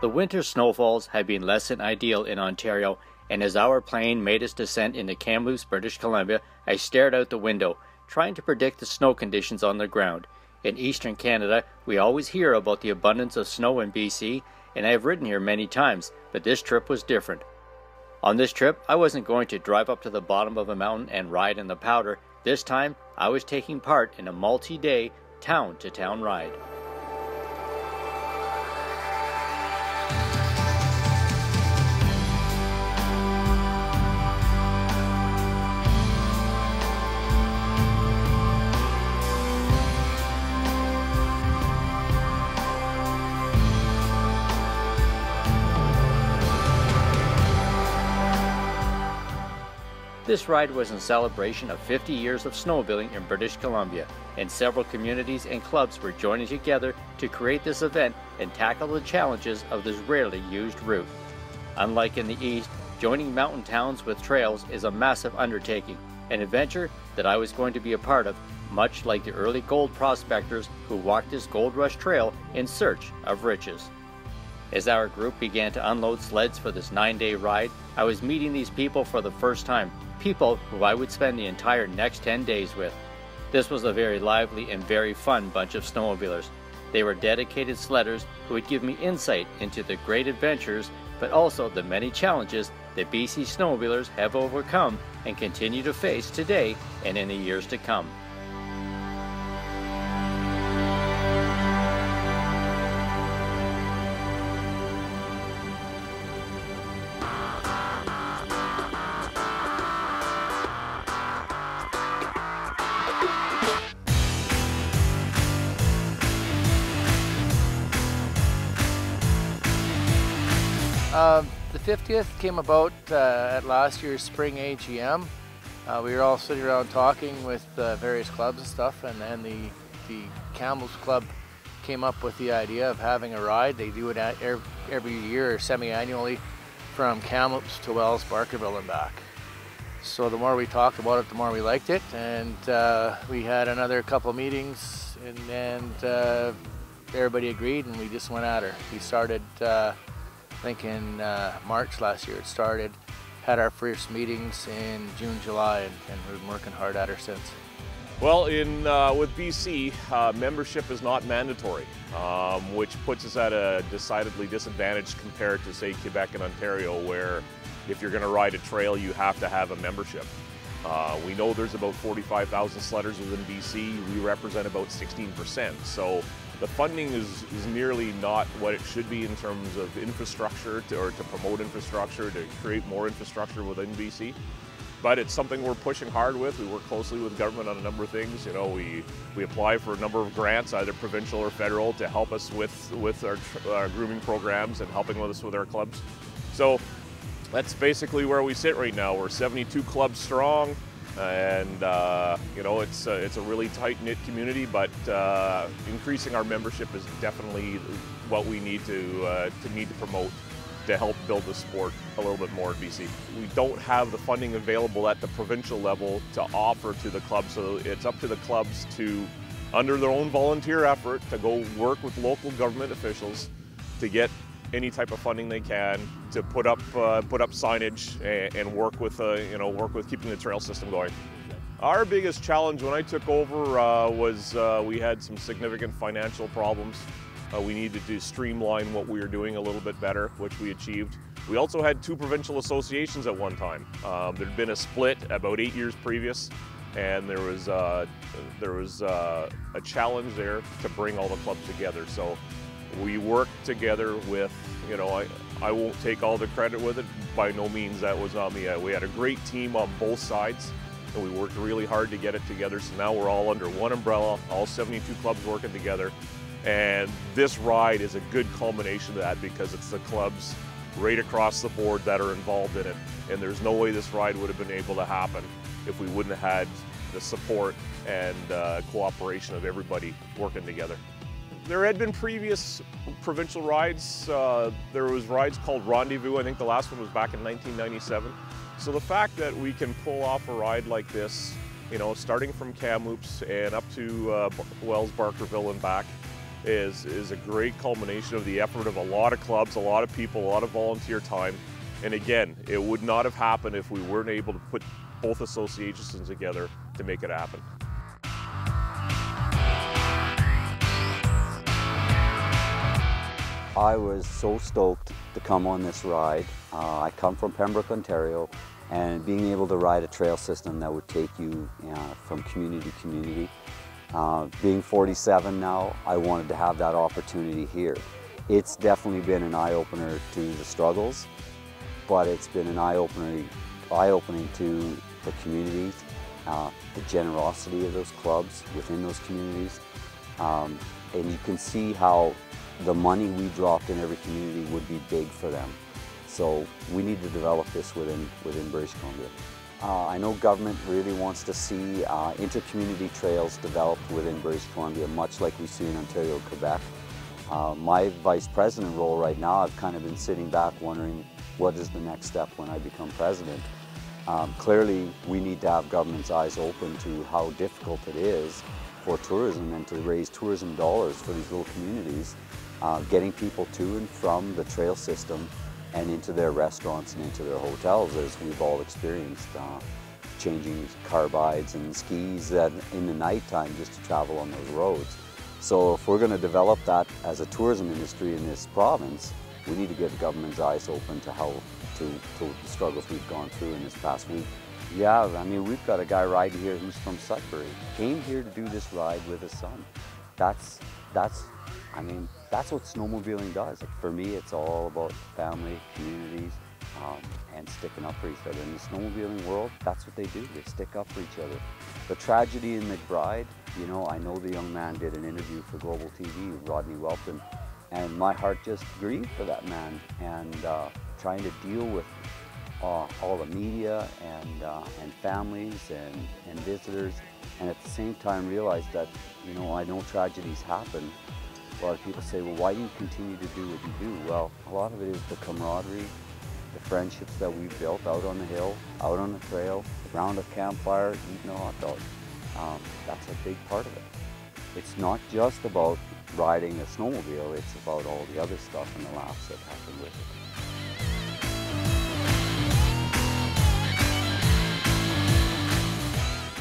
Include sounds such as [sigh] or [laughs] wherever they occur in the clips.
The winter snowfalls have been less than ideal in Ontario, and as our plane made its descent into Kamloops, British Columbia, I stared out the window, trying to predict the snow conditions on the ground. In eastern Canada, we always hear about the abundance of snow in BC, and I have ridden here many times, but this trip was different. On this trip, I wasn't going to drive up to the bottom of a mountain and ride in the powder. This time, I was taking part in a multi day town to town ride. This ride was in celebration of 50 years of snowmobiling in British Columbia, and several communities and clubs were joining together to create this event and tackle the challenges of this rarely used route. Unlike in the East, joining mountain towns with trails is a massive undertaking, an adventure that I was going to be a part of, much like the early gold prospectors who walked this gold rush trail in search of riches. As our group began to unload sleds for this nine day ride, I was meeting these people for the first time people who I would spend the entire next 10 days with. This was a very lively and very fun bunch of snowmobilers. They were dedicated sledders who would give me insight into the great adventures, but also the many challenges that BC snowmobilers have overcome and continue to face today and in the years to come. 50th came about uh, at last year's spring AGM. Uh, we were all sitting around talking with uh, various clubs and stuff, and then the, the Kamloops Club came up with the idea of having a ride. They do it every year, or semi-annually, from Kamloops to Wells, Barkerville, and back. So the more we talked about it, the more we liked it, and uh, we had another couple meetings, and, and uh, everybody agreed, and we just went at her. We started uh, I think in uh, March last year it started. Had our first meetings in June, July, and, and we've been working hard at her since. Well, in uh, with BC, uh, membership is not mandatory, um, which puts us at a decidedly disadvantage compared to, say, Quebec and Ontario, where if you're going to ride a trail, you have to have a membership. Uh, we know there's about 45,000 sledders within BC. We represent about 16%. So the funding is, is nearly not what it should be in terms of infrastructure to, or to promote infrastructure, to create more infrastructure within BC. But it's something we're pushing hard with. We work closely with government on a number of things. You know, we, we apply for a number of grants, either provincial or federal, to help us with, with our, our grooming programs and helping with us with our clubs. So that's basically where we sit right now. We're 72 clubs strong and uh, you know it's a, it's a really tight knit community. But uh, increasing our membership is definitely what we need to uh, to need to promote to help build the sport a little bit more in BC. We don't have the funding available at the provincial level to offer to the clubs, so it's up to the clubs to, under their own volunteer effort, to go work with local government officials to get any type of funding they can to put up uh, put up signage and, and work with uh, you know work with keeping the trail system going. Our biggest challenge when I took over uh, was uh, we had some significant financial problems. Uh, we needed to streamline what we were doing a little bit better, which we achieved. We also had two provincial associations at one time. Um, there'd been a split about eight years previous, and there was uh, there was a challenge there to bring all the clubs together. So we worked together with, you know, I, I won't take all the credit with it. By no means that was on me. Uh, we had a great team on both sides and we worked really hard to get it together. So now we're all under one umbrella, all 72 clubs working together. And this ride is a good culmination of that because it's the clubs right across the board that are involved in it. And there's no way this ride would have been able to happen if we wouldn't have had the support and uh, cooperation of everybody working together. There had been previous provincial rides. Uh, there was rides called Rendezvous. I think the last one was back in 1997. So the fact that we can pull off a ride like this, you know, starting from Kamloops and up to uh, Wells, Barkerville and back, is, is a great culmination of the effort of a lot of clubs, a lot of people, a lot of volunteer time. And again, it would not have happened if we weren't able to put both associations together to make it happen. I was so stoked to come on this ride. Uh, I come from Pembroke, Ontario, and being able to ride a trail system that would take you uh, from community to community. Uh, being 47 now, I wanted to have that opportunity here. It's definitely been an eye-opener to the struggles, but it's been an eye-opening eye -opening to the communities, uh, the generosity of those clubs within those communities. Um, and you can see how the money we dropped in every community would be big for them. So we need to develop this within, within British Columbia. Uh, I know government really wants to see uh, inter-community trails developed within British Columbia, much like we see in Ontario and Quebec. Uh, my vice president role right now, I've kind of been sitting back wondering what is the next step when I become president. Um, clearly, we need to have government's eyes open to how difficult it is for tourism and to raise tourism dollars for these little communities uh, getting people to and from the trail system and into their restaurants and into their hotels as we've all experienced. Uh, changing carbides and skis in the nighttime just to travel on those roads. So if we're going to develop that as a tourism industry in this province, we need to get the government's eyes open to how to, to the struggles we've gone through in this past week. Yeah, I mean, we've got a guy riding here who's from Sudbury. Came here to do this ride with his son. That's, that's, I mean, that's what snowmobiling does. Like for me, it's all about family, communities, um, and sticking up for each other. In the snowmobiling world, that's what they do. They stick up for each other. The tragedy in McBride, you know, I know the young man did an interview for Global TV, Rodney Welton, and my heart just grieved for that man and uh, trying to deal with uh, all the media and, uh, and families and, and visitors and at the same time realize that, you know, I know tragedies happen a lot of people say, well, why do you continue to do what you do? Well, a lot of it is the camaraderie, the friendships that we've built out on the hill, out on the trail, around a campfire, eating a hot dog. Um, that's a big part of it. It's not just about riding a snowmobile, it's about all the other stuff and the laughs that happen with it.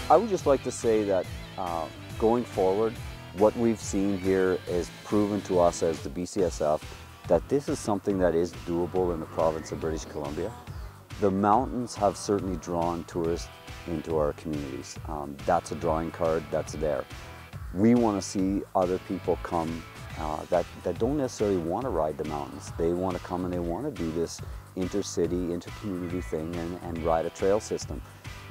I would just like to say that uh, going forward, what we've seen here is proven to us as the BCSF that this is something that is doable in the province of British Columbia. The mountains have certainly drawn tourists into our communities. Um, that's a drawing card that's there. We want to see other people come uh, that, that don't necessarily want to ride the mountains. They want to come and they want to do this intercity, intercommunity thing and, and ride a trail system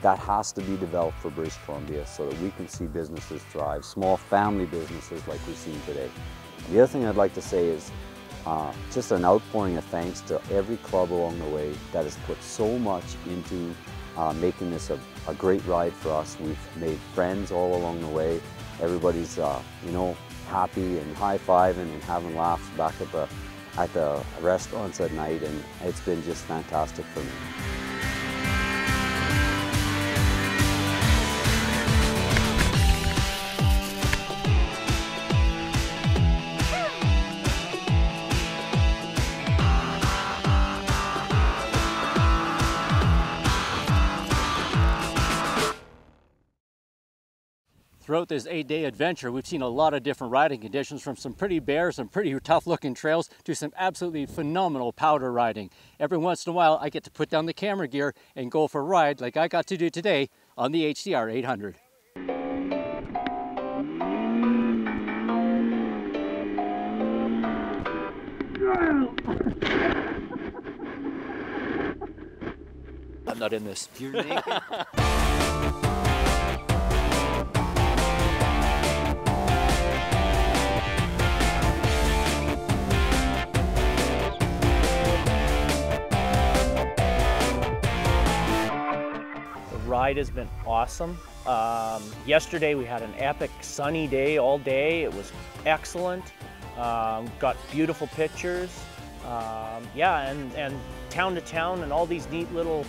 that has to be developed for British Columbia so that we can see businesses thrive, small family businesses like we've seen today. The other thing I'd like to say is uh, just an outpouring of thanks to every club along the way that has put so much into uh, making this a, a, great ride for us. We've made friends all along the way. Everybody's, uh, you know, happy and high-fiving and having laughs back at the, at the restaurants at night, and it's been just fantastic for me. Throughout this eight-day adventure, we've seen a lot of different riding conditions from some pretty bare, some pretty tough-looking trails to some absolutely phenomenal powder riding. Every once in a while, I get to put down the camera gear and go for a ride like I got to do today on the HDR 800. I'm not in this. You're naked. [laughs] ride has been awesome. Um, yesterday we had an epic sunny day all day. It was excellent. Um, got beautiful pictures. Um, yeah, and, and town to town and all these neat little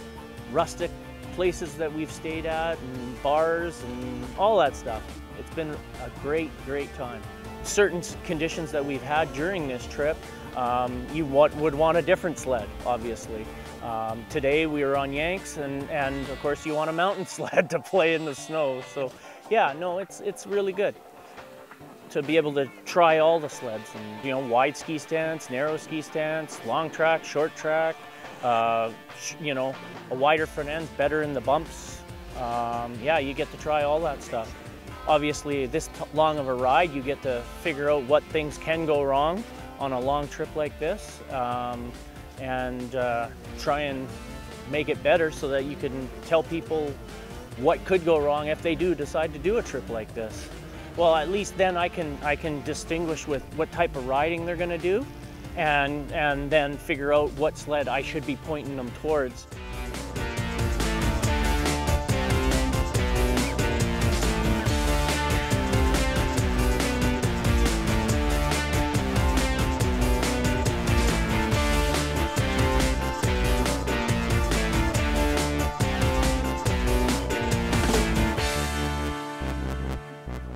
rustic places that we've stayed at and bars and all that stuff. It's been a great, great time. certain conditions that we've had during this trip, um, you want, would want a different sled, obviously. Um, today we were on Yanks, and, and of course you want a mountain [laughs] sled to play in the snow. So yeah, no, it's, it's really good to be able to try all the sleds and you know wide ski stance, narrow ski stance, long track, short track, uh, you know a wider front end, better in the bumps. Um, yeah, you get to try all that stuff. Obviously, this long of a ride, you get to figure out what things can go wrong on a long trip like this, um, and uh, try and make it better so that you can tell people what could go wrong if they do decide to do a trip like this. Well, at least then I can I can distinguish with what type of riding they're going to do, and and then figure out what sled I should be pointing them towards.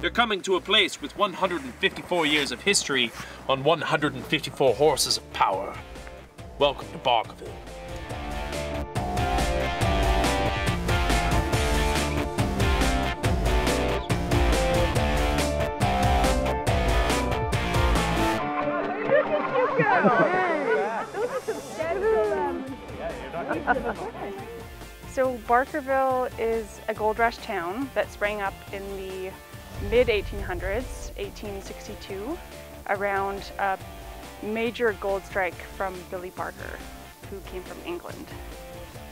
They're coming to a place with 154 years of history on 154 horses of power. Welcome to Barkerville. So Barkerville is a gold rush town that sprang up in the mid 1800s, 1862, around a major gold strike from Billy Barker, who came from England.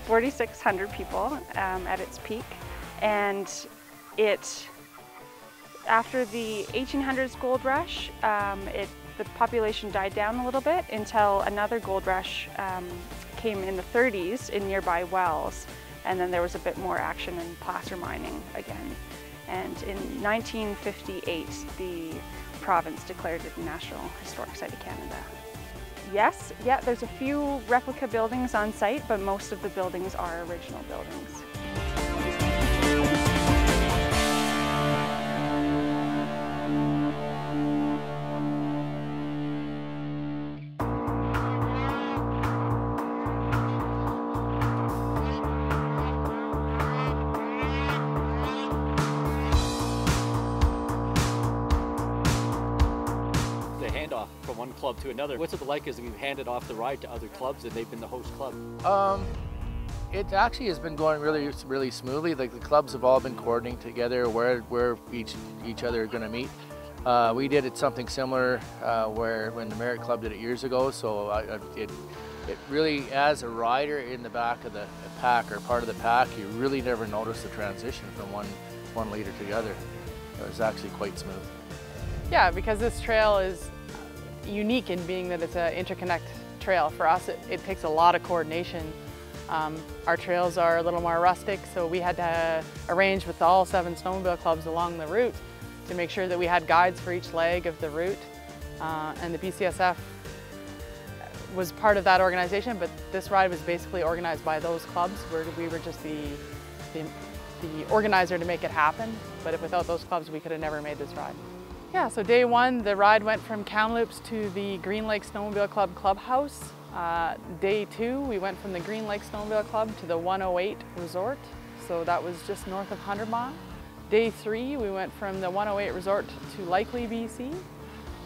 4,600 people um, at its peak, and it, after the 1800s gold rush, um, it, the population died down a little bit until another gold rush um, came in the 30s in nearby wells and then there was a bit more action in placer mining again. And in 1958, the province declared it a National Historic Site of Canada. Yes, yeah, there's a few replica buildings on site, but most of the buildings are original buildings. To another. What's it like as you've handed off the ride to other clubs and they've been the host club? Um, it actually has been going really, really smoothly. Like the clubs have all been coordinating together where where each each other are going to meet. Uh, we did it something similar uh, where when the Merritt Club did it years ago. So I, I, it it really, as a rider in the back of the pack or part of the pack, you really never notice the transition from one one leader to the other. It was actually quite smooth. Yeah, because this trail is unique in being that it's an interconnect trail. For us, it, it takes a lot of coordination. Um, our trails are a little more rustic, so we had to arrange with all seven snowmobile clubs along the route to make sure that we had guides for each leg of the route. Uh, and the BCSF was part of that organization, but this ride was basically organized by those clubs where we were just the, the, the organizer to make it happen. But if without those clubs, we could have never made this ride. Yeah, so day one, the ride went from Kamloops to the Green Lake Snowmobile Club clubhouse. Uh, day two, we went from the Green Lake Snowmobile Club to the 108 Resort. So that was just north of 100 Mile. Day three, we went from the 108 Resort to Likely, BC.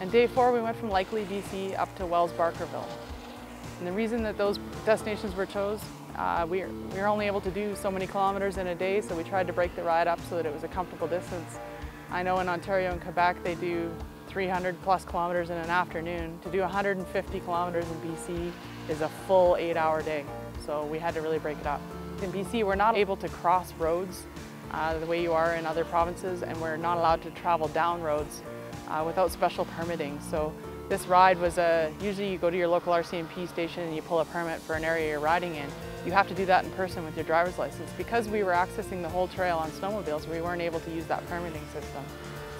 And day four, we went from Likely, BC up to Wells Barkerville. And the reason that those destinations were chose, uh, we, we were only able to do so many kilometers in a day, so we tried to break the ride up so that it was a comfortable distance. I know in Ontario and Quebec they do 300 plus kilometers in an afternoon. To do 150 kilometers in BC is a full eight hour day. So we had to really break it up. In BC, we're not able to cross roads uh, the way you are in other provinces and we're not allowed to travel down roads uh, without special permitting. So this ride was a, usually you go to your local RCMP station and you pull a permit for an area you're riding in. You have to do that in person with your driver's license. Because we were accessing the whole trail on snowmobiles, we weren't able to use that permitting system.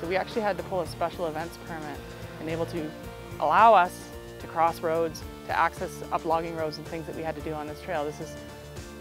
So we actually had to pull a special events permit and able to allow us to cross roads, to access up logging roads and things that we had to do on this trail. This is,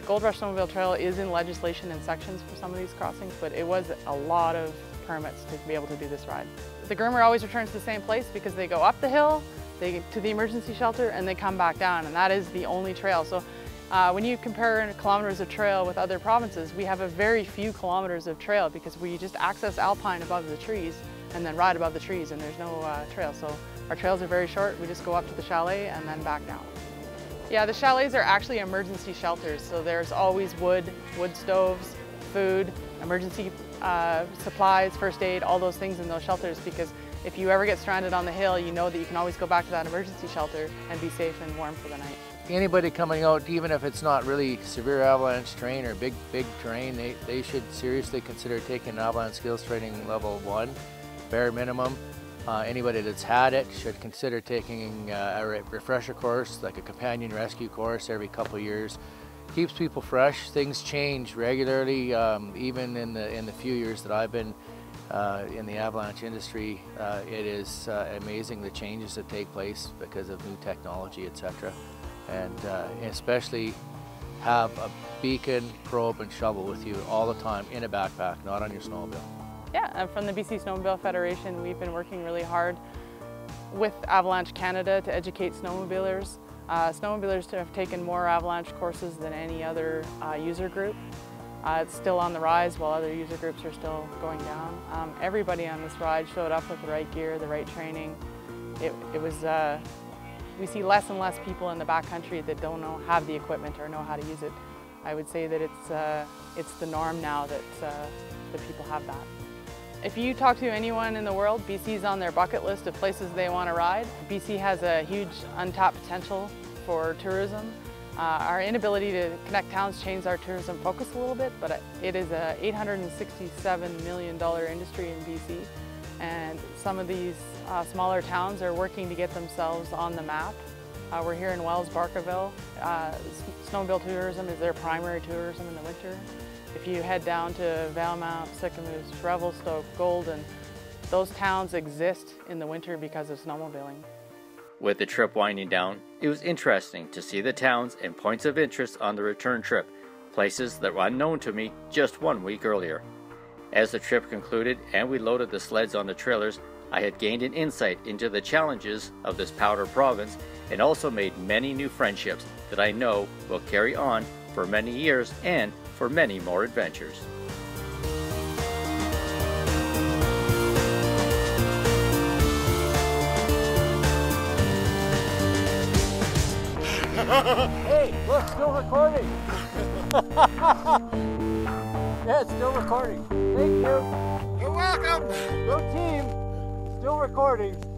the Gold Rush Snowmobile Trail is in legislation and sections for some of these crossings, but it was a lot of permits to be able to do this ride. The groomer always returns to the same place because they go up the hill, they get to the emergency shelter, and they come back down, and that is the only trail. So uh, when you compare kilometers of trail with other provinces, we have a very few kilometers of trail because we just access alpine above the trees and then ride above the trees and there's no uh, trail. So our trails are very short. We just go up to the chalet and then back down. Yeah, the chalets are actually emergency shelters. So there's always wood, wood stoves, food, emergency uh, supplies, first aid, all those things in those shelters because if you ever get stranded on the hill, you know that you can always go back to that emergency shelter and be safe and warm for the night. Anybody coming out, even if it's not really severe avalanche terrain or big, big terrain, they, they should seriously consider taking avalanche skills training level one, bare minimum. Uh, anybody that's had it should consider taking uh, a refresher course, like a companion rescue course every couple years. Keeps people fresh. Things change regularly. Um, even in the in the few years that I've been uh, in the avalanche industry, uh, it is uh, amazing the changes that take place because of new technology, etc. And uh, especially have a beacon, probe, and shovel with you all the time in a backpack, not on your snowmobile. Yeah, from the BC Snowmobile Federation, we've been working really hard with Avalanche Canada to educate snowmobilers. Uh, snowmobilers have taken more avalanche courses than any other uh, user group. Uh, it's still on the rise while other user groups are still going down. Um, everybody on this ride showed up with the right gear, the right training. It, it was, uh, we see less and less people in the backcountry that don't know, have the equipment or know how to use it. I would say that it's, uh, it's the norm now that, uh, that people have that. If you talk to anyone in the world, BC's on their bucket list of places they want to ride. BC has a huge untapped potential for tourism. Uh, our inability to connect towns changed our tourism focus a little bit, but it is a $867 million industry in BC. And some of these uh, smaller towns are working to get themselves on the map. Uh, we're here in Wells, Barkerville. Uh, snowmobile tourism is their primary tourism in the winter. If you head down to Valemount, Sicamous, Revelstoke, Golden, those towns exist in the winter because of snowmobiling. With the trip winding down, it was interesting to see the towns and points of interest on the return trip, places that were unknown to me just one week earlier. As the trip concluded and we loaded the sleds on the trailers, I had gained an insight into the challenges of this powder province and also made many new friendships that I know will carry on for many years and for many more adventures. hey, look, still recording. [laughs] yeah, it's still recording. Thank you. You're welcome. Go team. Still recording.